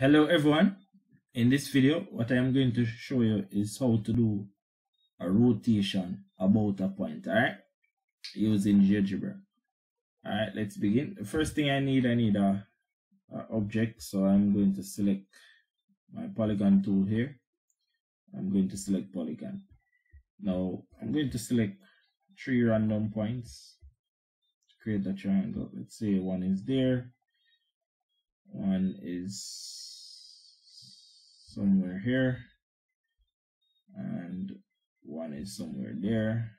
Hello everyone. In this video, what I am going to show you is how to do a rotation about a point, alright? Using GeoGebra. Alright, let's begin. The first thing I need, I need a, a object. So I'm going to select my polygon tool here. I'm going to select polygon. Now, I'm going to select three random points to create a triangle. Let's say one is there, one is somewhere here and one is somewhere there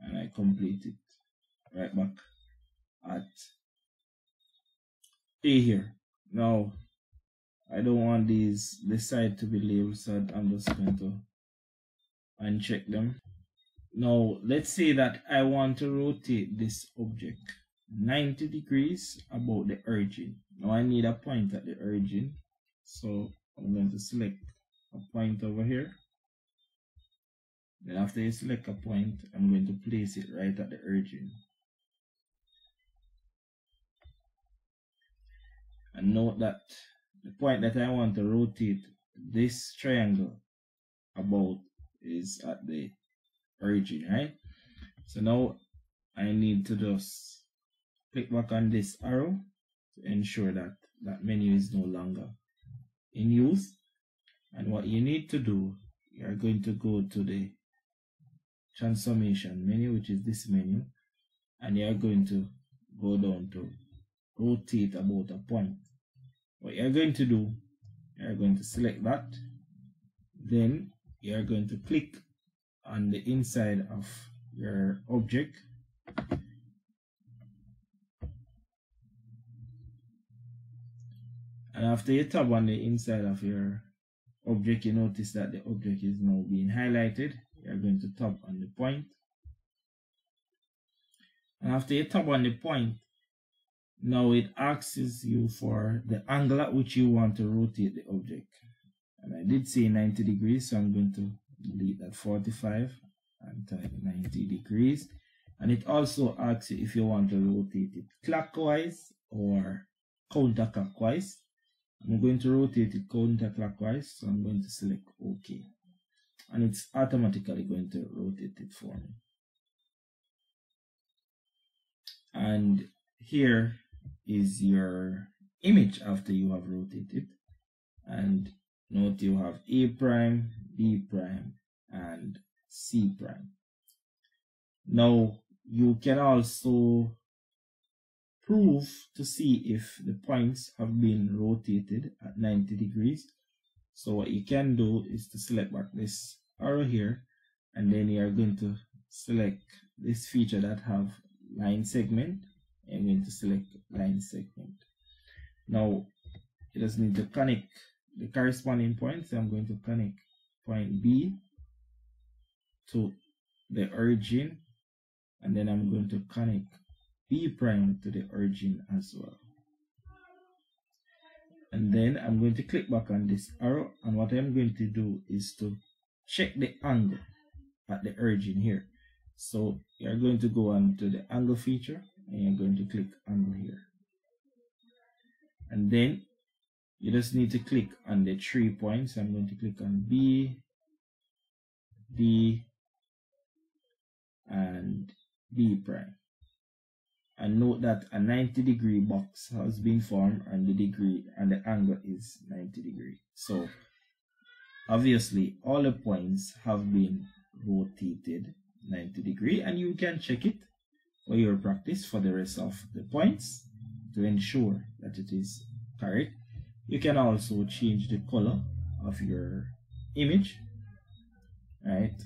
and I complete it right back at A here now I don't want these this side to be labeled so I'm just going to uncheck them now let's say that I want to rotate this object 90 degrees about the origin. Now I need a point at the origin. So I'm going to select a point over here. Then after you select a point, I'm going to place it right at the origin. And note that the point that I want to rotate this triangle about is at the origin, right? So now I need to just click back on this arrow to ensure that that menu is no longer in use and what you need to do you are going to go to the transformation menu which is this menu and you are going to go down to rotate about a point. What you are going to do you are going to select that then you are going to click on the inside of your object and after you tap on the inside of your object you notice that the object is now being highlighted. You're going to tap on the point. and after you tap on the point now it asks you for the angle at which you want to rotate the object. And I did say 90 degrees so I'm going to delete that 45 and type 90 degrees. And it also asks you if you want to rotate it clockwise or counterclockwise I'm going to rotate it counterclockwise, so I'm going to select OK. And it's automatically going to rotate it for me. And here is your image after you have rotated. And note you have A prime, B prime, and C prime. Now you can also proof to see if the points have been rotated at 90 degrees. So what you can do is to select back this arrow here and then you are going to select this feature that have line segment I'm going to select line segment. Now you just need to connect the corresponding points. So I'm going to connect point B to the origin and then I'm going to connect B prime to the origin as well. And then I'm going to click back on this arrow and what I'm going to do is to check the angle at the origin here. So you're going to go on to the angle feature and you're going to click angle here. And then you just need to click on the three points. I'm going to click on B, D, and B prime and note that a 90 degree box has been formed and the degree and the angle is 90 degree. So obviously all the points have been rotated 90 degree and you can check it for your practice for the rest of the points to ensure that it is correct. You can also change the color of your image right?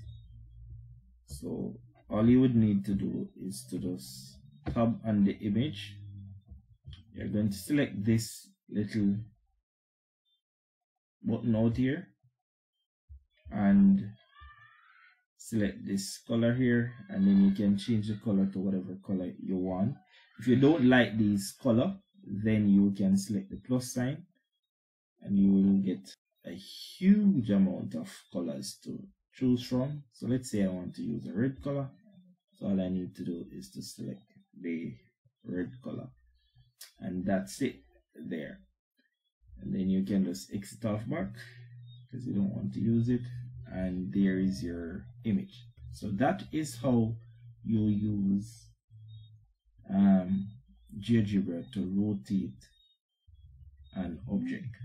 So all you would need to do is to just tab on the image. You're going to select this little button out here and select this color here and then you can change the color to whatever color you want. If you don't like this color then you can select the plus sign and you will get a huge amount of colors to choose from. So let's say I want to use a red color. So all I need to do is to select the red color. And that's it there. And then you can just exit off back because you don't want to use it. And there is your image. So that is how you use um, GeoGebra to rotate an object